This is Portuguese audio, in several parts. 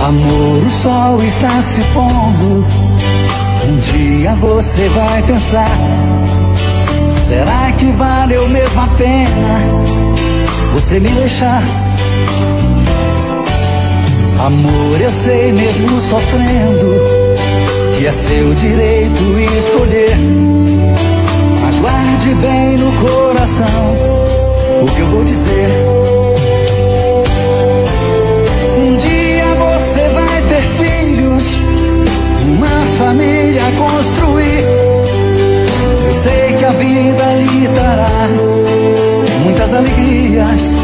Amor, o sol está se pondo. Um dia você vai pensar: será que valeu mesmo a pena você me deixar? Amor, eu sei mesmo sofrendo que é seu direito escolher. Mas guarde bem no coração o que eu vou dizer. A vida lhe dará muitas alegrias.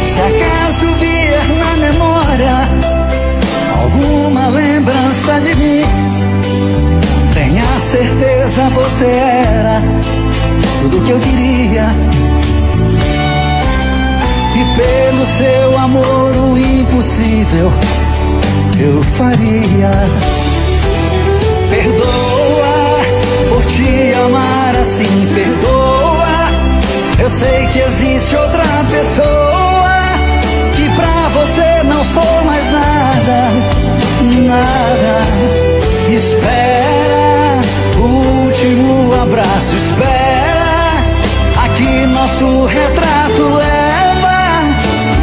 Se acaso vier na memória alguma lembrança de mim, tenha certeza você era tudo que eu queria. E pelo seu amor o impossível eu faria. Eu sei que existe outra pessoa que pra você não sou mais nada, nada. Espera último abraço, espera. Aqui nosso retrato leva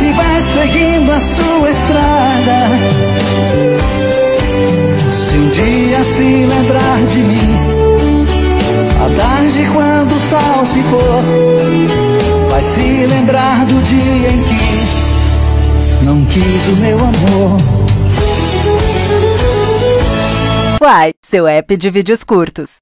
e vai seguindo a sua estrada. Se um dia se lembrar de mim, à tarde quando se pôr, vai se lembrar do dia em que não quis o meu amor. Uai, seu app de vídeos curtos.